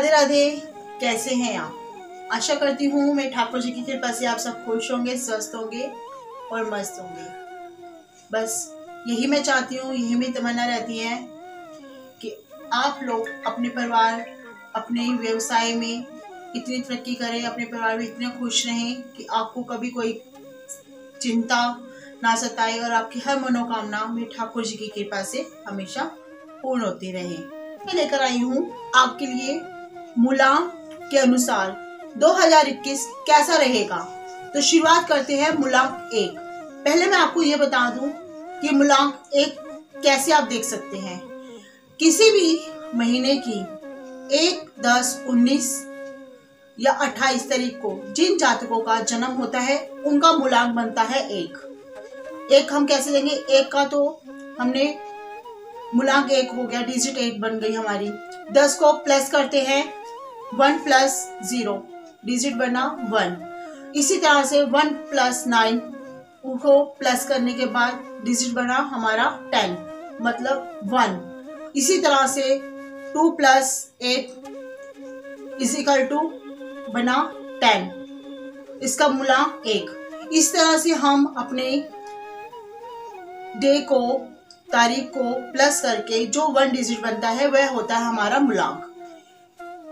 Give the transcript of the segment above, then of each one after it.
राधे राधे, कैसे हैं आप? आशा करती हूँ, मैं ठाकुर जी की कृपा से आप सब खुश होंगे, स्वस्थ होंगे और मस्त होंगे। बस, यही मैं चाहती हूँ, यही मेरी तमन्ना रहती है कि आप लोग अपने परिवार, अपने व्यवसाय में इतनी तरक्की करें, अपने परिवार में इतने खुश रहें कि आपको कभी कोई चिंता ना सताए और आपकी हर मनोकामना में ठाकुर जी की कृपा से हमेशा पूर्ण होती रहे। मैं लेकर आई हूँ आपके लिए मुलाम के अनुसार 2021 कैसा रहेगा? तो शुरुआत करते हैं मुलांक एक। पहले मैं आपको ये बता दूँ कि मुलांक एक कैसे आप देख सकते हैं। किसी भी महीने की एक, दस, उन्नीस या अट्ठाईस तारीख को जिन जातकों का जन्म होता है, उनका मूलांक बनता है एक। एक हम कैसे देंगे? एक का तो हमने मूलांक एक हो गया, डिजिट एक बन गई हमारी। दस को प्लस करते हैं वन प्लस ज़ीरो, डिजिट बना वन। इसी तरह से वन प्लस नाइन को प्लस करने के बाद डिजिट बना हमारा टेन मतलब वन। इसी तरह से two plus eight equal to बना टेन। इसका मूला एक। इस तरह से हम अपने डे को, तारीख को प्लस करके जो वन डिजिट बनता है, वह होता है हमारा मूलांक।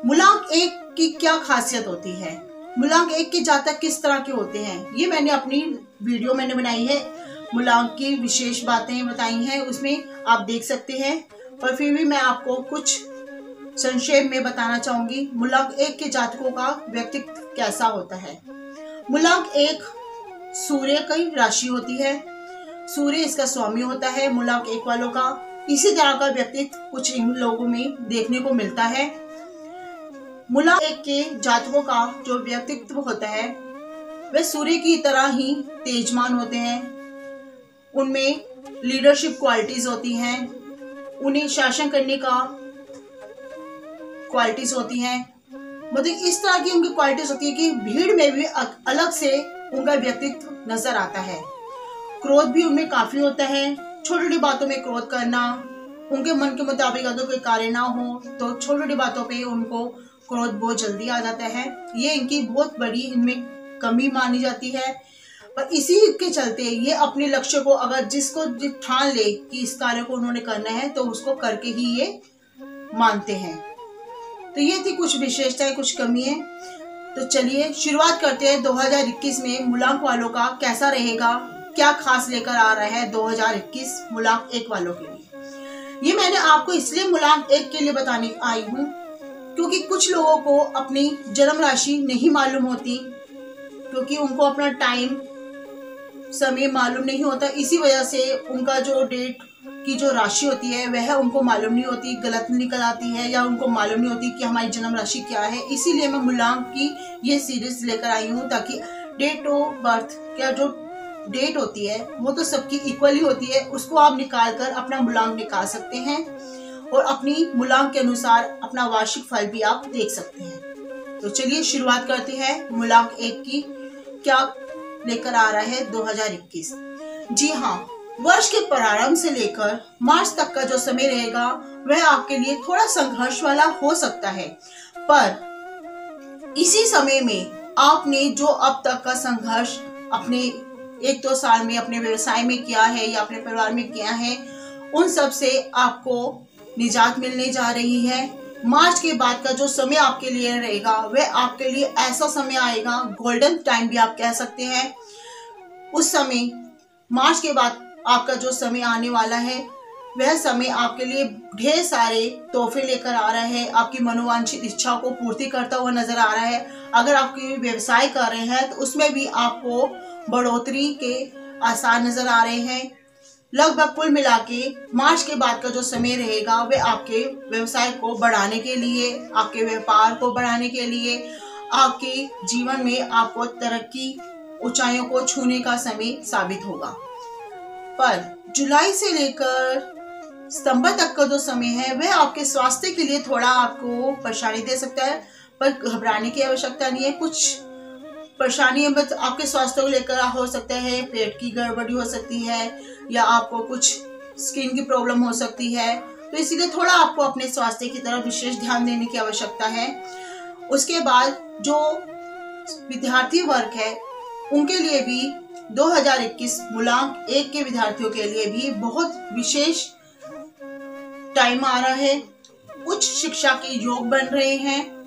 मूलांक एक की क्या खासियत होती है? मूलांक एक के जातक किस तरह के होते हैं? ये मैंने अपनी वीडियो मैंने बनाई है। मूलांक की विशेष बातें बताई हैं, उसमें आप देख सकते हैं। पर फिर भी मैं आपको कुछ संक्षेप में बताना चाहूँगी। मूलांक एक के जातकों का व्यक्तित्व कैसा होता है? मूलांक एक सूर्य की राशि होती है। सूर्य इसका स्वामी होता है, मूलांक एक वालों का। इसी तरह का व्यक्तित्व कुछ इन लोगों में देखने को मिलता है। मुला एक के जातकों का जो व्यक्तित्व होता है, वे सूर्य की तरह ही तेजमान होते हैं। उनमें लीडरशिप क्वालिटीज होती हैं। उन्हें शासन करने का क्वालिटीज होती हैं। मतलब इस तरह की उनकी क्वालिटीज होती है कि भीड़ में भी अलग से उनका व्यक्तित्व नज़र आता है। क्रोध भी उनमें काफ़ी होता है। छोटी छोटी बातों में क्रोध करना, उनके मन के मुताबिक अगर कोई कार्य ना हो तो छोटी छोटी बातों पे उनको क्रोध बहुत जल्दी आ जाता है। ये इनकी बहुत बड़ी इनमें कमी मानी जाती है। पर इसी के चलते ये अपने लक्ष्य को अगर जिसको ठान ले कि इस कार्य को उन्होंने करना है तो उसको करके ही ये मानते हैं। तो ये थी कुछ विशेषताएँ, कुछ कमी है। तो चलिए शुरुआत करते हैं 2021 में मुलांक वालों का कैसा रहेगा, क्या खास लेकर आ रहा है 2021 मुलांक एक वालों के लिए। ये मैंने आपको इसलिए मुलांक एक के लिए बताने आई हूँ क्योंकि कुछ लोगों को अपनी जन्म राशि नहीं मालूम होती, क्योंकि उनको अपना टाइम समय मालूम नहीं होता। इसी वजह से उनका जो डेट की जो राशि होती है, वह उनको मालूम नहीं होती, गलत निकल आती है या उनको मालूम नहीं होती कि हमारी जन्म राशि क्या है। इसीलिए मैं मूलांक की ये सीरीज़ लेकर आई हूँ, ताकि डेट ऑफ़ बर्थ क्या जो डेट होती है, वो तो सबकी इक्वली होती है। उसको आप निकाल कर अपना मूलांक निकाल सकते हैं। और अपनी मूलांक के अनुसार अपना वार्षिक फल भी आप देख सकते हैं। तो चलिए शुरुआत करते हैं मूलांक एक की। क्या लेकर आ रहा है 2021 जी हाँ वर्ष के प्रारंभ से लेकर मार्च तक का जो समय रहेगा, वह आपके लिए थोड़ा संघर्ष वाला हो सकता है। पर इसी समय में आपने जो अब तक का संघर्ष अपने एक दो साल में अपने व्यवसाय में किया है या अपने परिवार में किया है, उन सबसे आपको निजात मिलने जा रही है। मार्च के बाद का जो समय आपके लिए रहेगा, वह आपके लिए ऐसा समय आएगा गोल्डन टाइम भी आप कह सकते हैं। उस समय, मार्च के बाद आपका जो समय आने वाला है, वह समय आपके लिए ढेर सारे तोहफे लेकर आ रहा है। आपकी मनोवांछित इच्छा को पूर्ति करता हुआ नज़र आ रहा है। अगर आप कोई व्यवसाय कर रहे हैं तो उसमें भी आपको बढ़ोतरी के आसार नज़र आ रहे हैं। लगभग कुल मिला के मार्च के बाद का जो समय रहेगा, वे आपके व्यवसाय को बढ़ाने के लिए, आपके व्यापार को बढ़ाने के लिए, आपके जीवन में आपको तरक्की, ऊंचाइयों को छूने का समय साबित होगा। पर जुलाई से लेकर सितंबर तक का जो समय है वह आपके स्वास्थ्य के लिए थोड़ा आपको परेशानी दे सकता है, पर घबराने की आवश्यकता नहीं है। कुछ परेशानी आपके स्वास्थ्य को लेकर हो सकता है, पेट की गड़बड़ी हो सकती है, या आपको कुछ स्किन की प्रॉब्लम हो सकती है। तो इसीलिए थोड़ा आपको अपने स्वास्थ्य की तरफ़ विशेष ध्यान देने की आवश्यकता है। उसके बाद जो विद्यार्थी वर्ग है, उनके लिए भी 2021 मूलांक एक के विद्यार्थियों के लिए भी बहुत विशेष टाइम आ रहा है। उच्च शिक्षा के योग बन रहे हैं।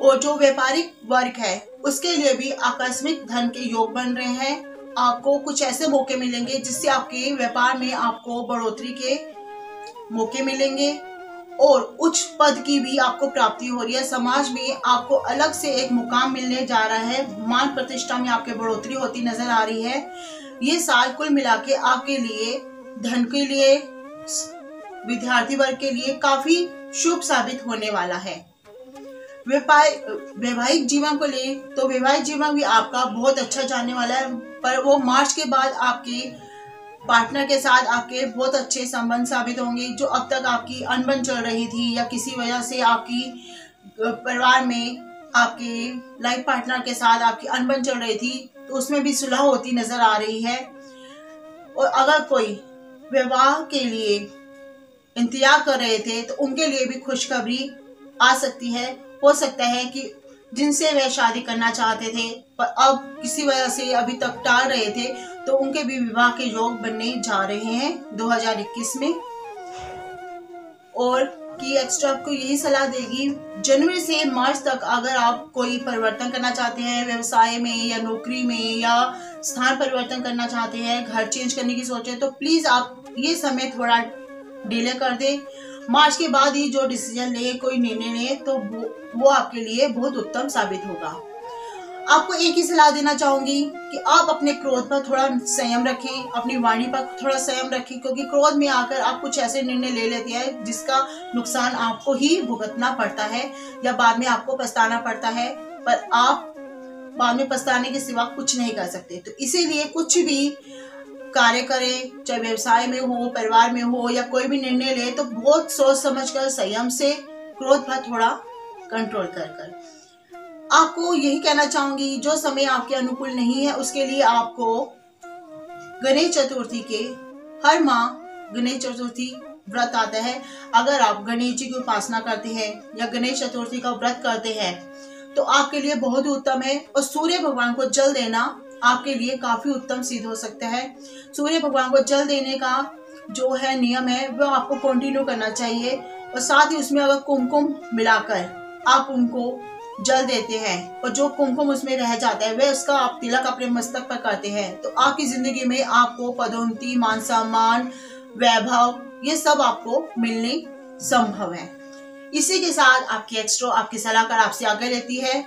और जो व्यापारिक वर्ग है, उसके लिए भी आकस्मिक धन के योग बन रहे हैं। आपको कुछ ऐसे मौके मिलेंगे जिससे आपके व्यापार में आपको बढ़ोतरी के मौके मिलेंगे और उच्च पद की भी आपको प्राप्ति हो रही है। समाज में आपको अलग से एक मुकाम मिलने जा रहा है। मान प्रतिष्ठा में आपके बढ़ोतरी होती नज़र आ रही है। ये साल कुल मिला के आपके लिए, धन के लिए, विद्यार्थी वर्ग के लिए काफ़ी शुभ साबित होने वाला है। वैवाहिक जीवन को ले तो वैवाहिक जीवन भी आपका बहुत अच्छा जाने वाला है। पर वो मार्च के बाद आपके पार्टनर के साथ आपके बहुत अच्छे संबंध साबित होंगे, जो अब तक आपकी अनबन चल रही थी या किसी वजह से आपकी परिवार में आपके लाइफ पार्टनर के साथ आपकी अनबन चल रही थी तो उसमें भी सुलह होती नज़र आ रही है। और अगर कोई विवाह के लिए इंतज़ार कर रहे थे तो उनके लिए भी खुशखबरी आ सकती है। हो सकता है कि जिनसे वह शादी करना चाहते थे, पर अब किसी वजह से अभी तक टाल रहे थे तो उनके भी विवाह के योग बनने जा रहे हैं 2021 में। और की एक्स्ट्रा आपको यही सलाह देगी, जनवरी से मार्च तक अगर आप कोई परिवर्तन करना चाहते हैं, व्यवसाय में या नौकरी में या स्थान परिवर्तन करना चाहते हैं, घर चेंज करने की सोचे तो प्लीज़ आप ये समय थोड़ा डिले कर दें। मार्च के बाद ही जो डिसीज़न ले कोई निर्णय ले तो वो, वो आपके लिए बहुत उत्तम साबित होगा। आपको एक ही सलाह देना चाहूँगी कि आप अपने क्रोध पर थोड़ा संयम रखें अपनी वाणी पर थोड़ा संयम रखें क्योंकि क्रोध में आकर आप कुछ ऐसे निर्णय ले लेते हैं जिसका नुकसान आपको ही भुगतना पड़ता है या बाद में आपको पछताना पड़ता है पर आप बाद में पछताने के सिवा कुछ नहीं कर सकते। तो इसीलिए कुछ भी कार्य करें, चाहे व्यवसाय में हो, परिवार में हो, या कोई भी निर्णय ले तो बहुत सोच समझ कर संयम से क्रोध पर थोड़ा कंट्रोल कर कर। आपको यही कहना चाहूँगी, जो समय आपके अनुकूल नहीं है, उसके लिए आपको गणेश चतुर्थी के हर माह गणेश चतुर्थी व्रत आता है। अगर आप गणेश जी की उपासना करते हैं, या गणेश चतुर्थी का व्रत करते हैं तो आपके लिए बहुत उत्तम है, और सूर्य भगवान को जल देना आपके लिए काफ़ी उत्तम सिद्ध हो सकता है। सूर्य भगवान को जल देने का जो है नियम है, वो आपको कंटिन्यू करना चाहिए। और साथ ही उसमें अगर कुमकुम मिलाकर आप उनको जल देते हैं, और जो कुमकुम उसमें रह जाता है वह उसका आप तिलक अपने मस्तक पर करते हैं। तो आपकी ज़िंदगी में आपको पदोन्नति, मान सम्मान, वैभव, ये सब आपको मिलने संभव है। इसी के साथ आपकी एक्स्ट्रो आपकी सलाहकार आपसे आगे रहती है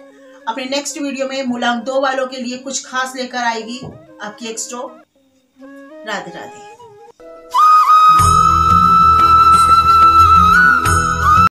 अपने नेक्स्ट वीडियो में मूलांक दो वालों के लिए कुछ खास लेकर आएगी आपकी एक्स्ट्रो राधे राधे